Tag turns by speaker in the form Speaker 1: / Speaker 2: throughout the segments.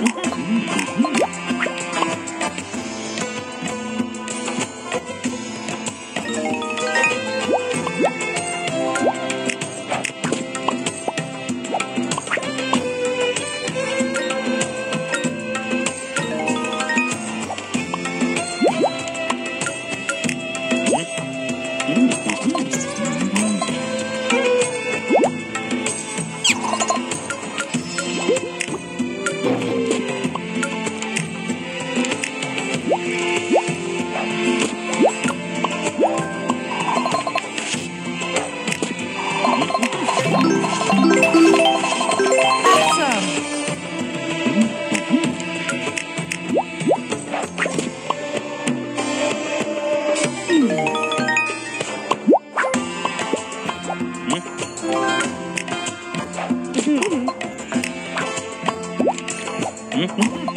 Speaker 1: Mm-hmm. Mm-hmm.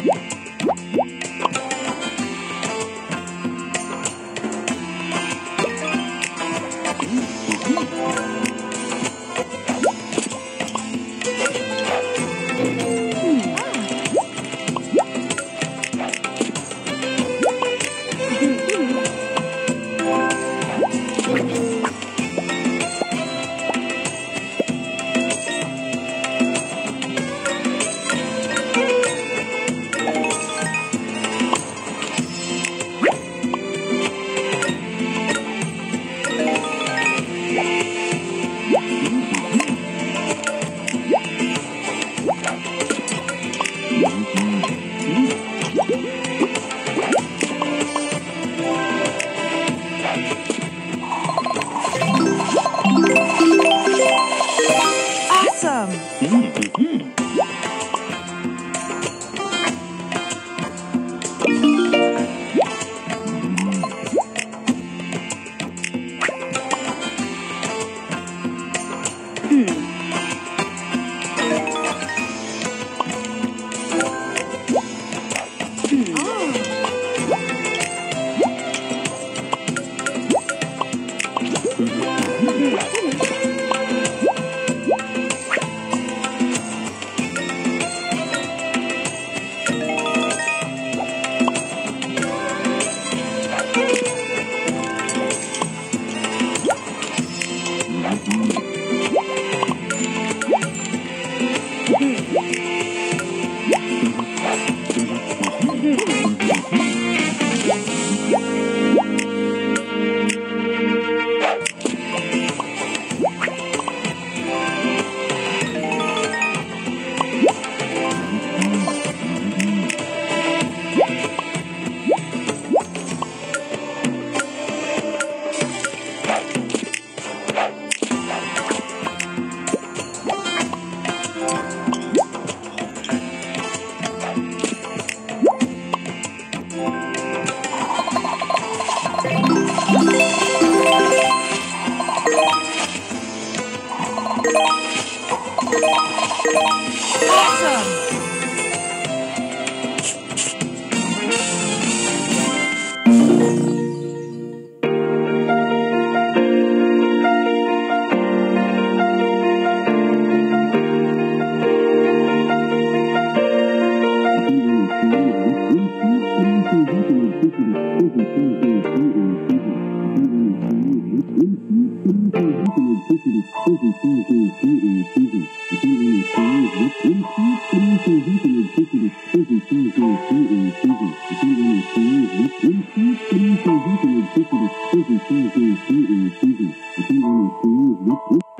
Speaker 1: King. The season is strong as what in Houston, so he can restrict it exclusive Tuesday streetwear season. The season is strong as what in Houston, so he can restrict it exclusive Tuesday streetwear season. The season is strong as what in